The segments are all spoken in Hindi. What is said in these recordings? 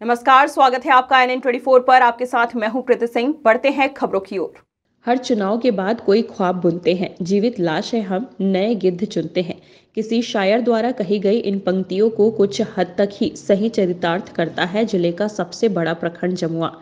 नमस्कार, स्वागत है आपका एन एन पर। आपके साथ मैं हूँ कृति सिंह। बढ़ते हैं खबरों की ओर। हर चुनाव के बाद कोई ख्वाब बुनते हैं। जीवित लाश है हम, नए गिद्ध चुनते हैं। किसी शायर द्वारा कही गई इन पंक्तियों को कुछ हद तक ही सही चरितार्थ करता है ज़िले का सबसे बड़ा प्रखंड जमुआ।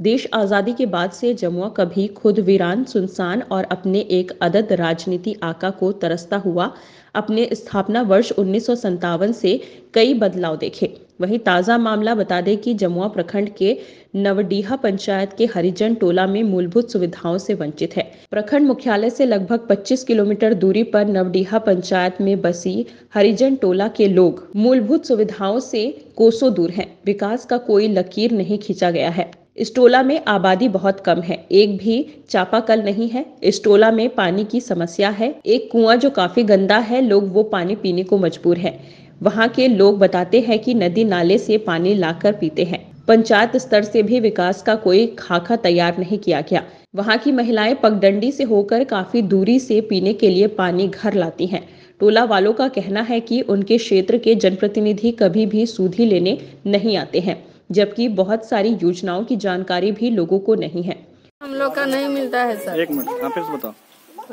देश आज़ादी के बाद से जमुआ कभी खुद वीरान, सुनसान और अपने एक अदद राजनीति आका को तरसता हुआ, अपने स्थापना वर्ष उन्नीस सौ सत्तावन से कई बदलाव देखे। वहीं ताज़ा मामला बता दें कि जमुआ प्रखंड के नवडीहा पंचायत के हरिजन टोला में मूलभूत सुविधाओं से वंचित है। प्रखंड मुख्यालय से लगभग 25 किलोमीटर दूरी पर नवडीहा पंचायत में बसी हरिजन टोला के लोग मूलभूत सुविधाओं से कोसों दूर हैं। विकास का कोई लकीर नहीं खींचा गया है। इस टोला में आबादी बहुत कम है। एक भी चापाकल नहीं है। इस टोला में पानी की समस्या है। एक कुआँ जो काफ़ी गंदा है, लोग वो पानी पीने को मजबूर है। वहाँ के लोग बताते हैं कि नदी नाले से पानी लाकर पीते हैं। पंचायत स्तर से भी विकास का कोई खाका तैयार नहीं किया गया। वहाँ की महिलाएँ पगडंडी से होकर काफ़ी दूरी से पीने के लिए पानी घर लाती हैं। टोला वालों का कहना है कि उनके क्षेत्र के जनप्रतिनिधि कभी भी सूधी लेने नहीं आते हैं जबकि बहुत सारी योजनाओं की जानकारी भी लोगों को नहीं है। हम लोग का नहीं मिलता है सर। एक मिनट आप फिर से बताओ।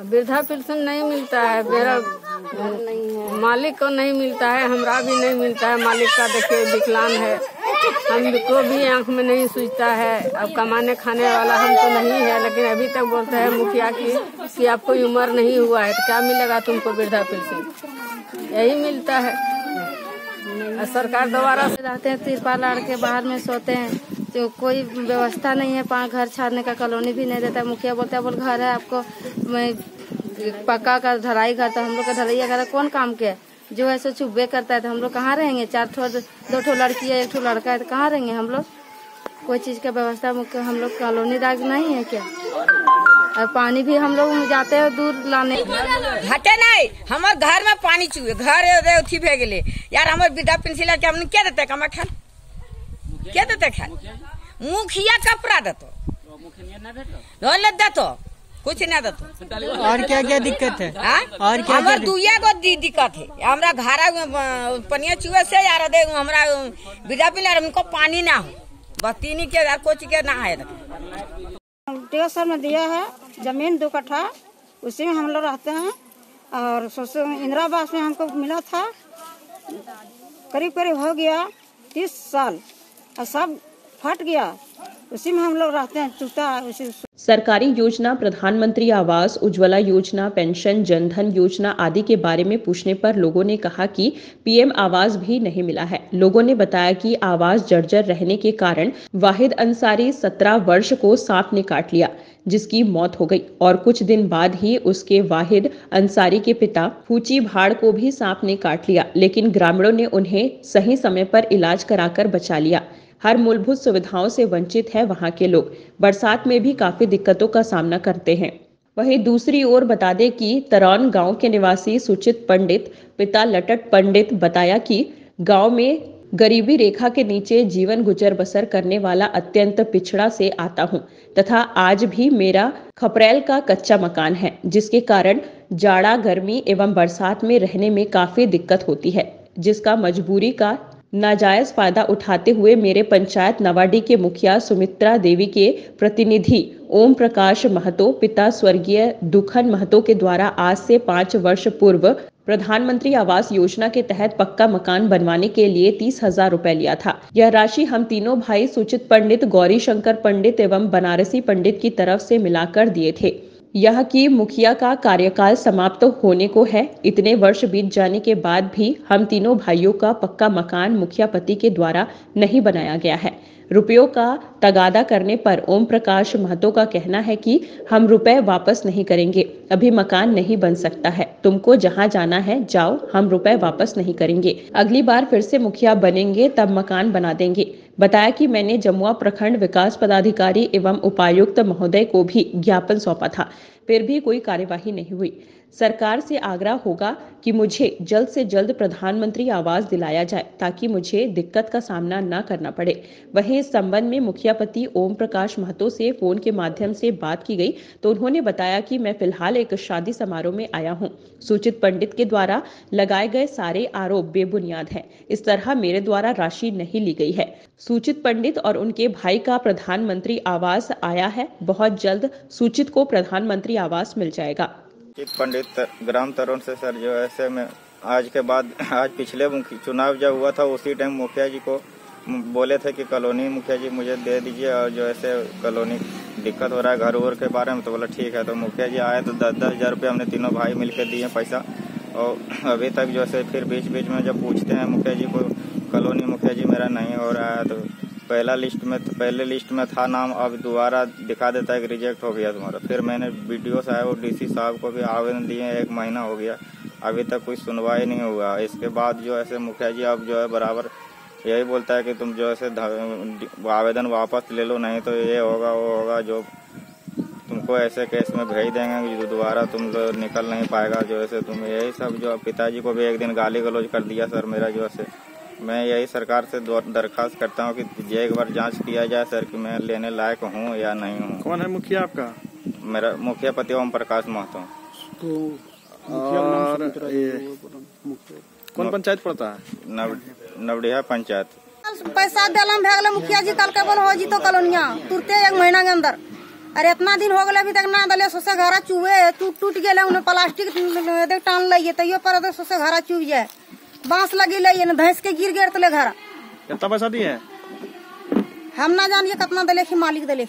वृद्धा पेंशन नहीं मिलता है मेरा मालिक को नहीं मिलता है, हमरा भी नहीं मिलता है। मालिक का देखिए, विकलांग है। हमको भी आँख में नहीं सूझता है। अब कमाने खाने वाला हम तो नहीं है, लेकिन अभी तक बोलते हैं मुखिया की, कि आपको उम्र नहीं हुआ है तो क्या मिलेगा तुमको वृद्धा पेंशन? यही मिलता है। सरकार द्वारा से रहते हैं, तिरपाल आड़ के बाहर में सोते हैं। तो कोई व्यवस्था नहीं है पाँच घर छाड़ने का कॉलोनी भी नहीं देता। मुखिया बोलता है, बोल, घर है आपको, मैं पक्का का ढलाई घर तो हम लोग का ढलैया घर कौन काम के जो है सो चुब्बे करता है तो हम लोग कहाँ रहेंगे? चार ठो दो ठो लड़की है एक ठो लड़का है तो कहाँ रहेंगे हम लोग? कोई चीज़ का व्यवस्था हम लोग कॉलोनी राज नहीं है क्या? और पानी भी हम लोग जाते हैं दूर लाने। हटे नहीं। हमारे घर में पानी चुए घर उठी भे गए यार हमारे विद्या पेंसिल के हमने क्या देते कमा खान? क्या देते खान? मुखिया कपड़ा देतो। देतो। कुछ ना देतो। और क्या क्या दिक्कत है? हाँ? और क्या हमार दुइया को दिक्कत है। हमरा घरा पनिया चुए से यार दे हमरा विद्या पिलर हमको पानी ना हो। बतीनी के यार कोच के ना है। डेढ़ साल में दिया है ज़मीन दो कट्ठा उसी में हम लोग रहते हैं। और इंदिरा आवास में हमको मिला था करीब करीब हो गया तीस साल। और सब फट गया। उसी में हम लोग रहते हैं टूटा उसी सरकारी योजना, प्रधानमंत्री आवास उज्ज्वला योजना, पेंशन, जनधन योजना आदि के बारे में पूछने पर लोगों ने कहा कि पीएम आवास भी नहीं मिला है। लोगों ने बताया कि आवास जर्जर रहने के कारण वाहिद अंसारी सत्रह वर्ष को सांप ने काट लिया, जिसकी मौत हो गई और कुछ दिन बाद ही उसके वाहिद अंसारी के पिता फूची भाड़ को भी सांप ने काट लिया, लेकिन ग्रामीणों ने उन्हें सही समय पर इलाज कराकर बचा लिया। हर मूलभूत सुविधाओं से वंचित है वहाँ के लोग। बरसात में भी काफ़ी दिक्कतों का सामना करते हैं। वहीं दूसरी ओर बता दें कि तरौन गाँव के निवासी सुचित पंडित, पिता लटट पंडित बताया कि गाँव में गरीबी रेखा के नीचे जीवन गुजर बसर करने वाला अत्यंत पिछड़ा से आता हूँ तथा आज भी मेरा खपरेल का कच्चा मकान है, जिसके कारण जाड़ा, गर्मी एवं बरसात में रहने में काफ़ी दिक्कत होती है, जिसका मजबूरी का नाजायज फ़ायदा उठाते हुए मेरे पंचायत नवाडी के मुखिया सुमित्रा देवी के प्रतिनिधि ओम प्रकाश महतो, पिता स्वर्गीय दुखन महतो के द्वारा आज से पाँच वर्ष पूर्व प्रधानमंत्री आवास योजना के तहत पक्का मकान बनवाने के लिए तीस हज़ार रूपए लिया था। यह राशि हम तीनों भाई सूचित पंडित गौरी शंकर पंडित एवं बनारसी पंडित की तरफ़ से मिलाकर दिए थे। यह कि मुखिया का कार्यकाल समाप्त तो होने को है। इतने वर्ष बीत जाने के बाद भी हम तीनों भाइयों का पक्का मकान मुखिया पति के द्वारा नहीं बनाया गया है। रुपयों का तगादा करने पर ओम प्रकाश महतो का कहना है कि हम रुपए वापस नहीं करेंगे। अभी मकान नहीं बन सकता है। तुमको जहाँ जाना है, जाओ, हम रुपए वापस नहीं करेंगे। अगली बार फिर से मुखिया बनेंगे, तब मकान बना देंगे। बताया कि मैंने जमुआ प्रखंड विकास पदाधिकारी एवं उपायुक्त महोदय को भी ज्ञापन सौंपा था। फिर भी कोई कार्यवाही नहीं हुई। सरकार से आग्रह होगा कि मुझे जल्द से जल्द प्रधानमंत्री आवास दिलाया जाए, ताकि मुझे दिक्कत का सामना न करना पड़े। वहीं इस संबंध में मुखियापति ओम प्रकाश महतो से फ़ोन के माध्यम से बात की गई तो उन्होंने बताया कि मैं फ़िलहाल एक शादी समारोह में आया हूँ। सूचित पंडित के द्वारा लगाए गए सारे आरोप बेबुनियाद हैं। इस तरह मेरे द्वारा राशि नहीं ली गई है। सूचित पंडित और उनके भाई का प्रधानमंत्री आवास आया है, बहुत जल्द सूचित को प्रधानमंत्री आवास मिल जाएगा। चित पंडित ग्राम तरुण से सर जो ऐसे में आज के बाद, आज पिछले चुनाव जब हुआ था, उसी टाइम मुखिया जी को बोले थे कि कॉलोनी मुखिया जी मुझे दे दीजिए और जो ऐसे कॉलोनी दिक्कत हो रहा है घर उर के बारे में तो बोला, ठीक है। तो मुखिया जी आए तो दस दस हज़ार रुपये हमने तीनों भाई मिलकर दिए पैसा। और अभी तक जो ऐसे फिर बीच बीच में जब पूछते हैं, मुखिया जी को, कॉलोनी मुखिया जी मेरा नहीं हो रहा है तो पहला लिस्ट में, पहले लिस्ट में था नाम, अब दोबारा दिखा देता है कि रिजेक्ट हो गया तुम्हारा। फिर मैंने वीडियो साहब और डीसी साहब को भी आवेदन दिए, एक महीना हो गया। अभी तक कोई सुनवाई नहीं हुआ। इसके बाद जो ऐसे मुखिया जी, अब जो है बराबर यही बोलता है कि तुम जो ऐसे आवेदन वापस ले लो, नहीं तो ये होगा, वो होगा, जो तुमको ऐसे केस में भेज देंगे जो दोबारा तुम लोग निकल नहीं पाएगा, जो ऐसे तुम, यही सब जो पिताजी को भी एक दिन गाली गलौज कर दिया सर मेरा जो ऐसे मैं यही सरकार से दरखास्त करता हूँ कि ये एक बार जाँच किया जाए सर कि मैं लेने लायक हूँ या नहीं हूँ। कौन है मुखिया आपका? मेरा मुखिया पति ओम प्रकाश महतो। तो और कौन पंचायत पड़ता है? नव नवडिहा पंचायत। पैसा दिलम भे गए मुखिया जी कल के बोल हो जीतो कॉलोनिया। तुरते एक महीना के अंदर। अरे इतना दिन हो गए अभी तक ना दले सोसे घरा चुहे टूट टूट गए उन्हें प्लास्टिक टान लिये तैयो पर सोसे घरा चुभ जाए। बाँस लगी ले भैंस धैंस के गिर गिरते ले घर। कितना पैसा दिए हैं? हम ना जानिए कितना दे की मालिक दले।